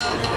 Ваші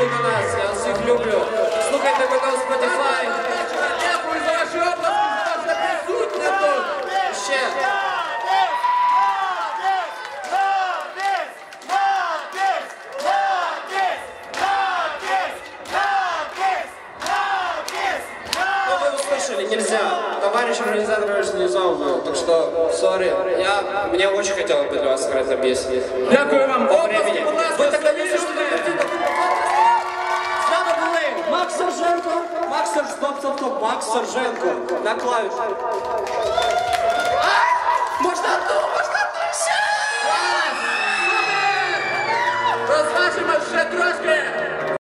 прийшли до нас. Я всіх люблю. Слухайте мене у Spotify. Дякую за ваші оплески, за ваше присутня тут! Ще. Ну, вы нельзя. Товарищ организатор организовывал, так что, сори. Я, мне очень хотелось бы для вас сыграть на песне. Дякую вам! По времени. будь ласка, Ви так Макс Серженко на клавішах. Можна ту, можна ту ще!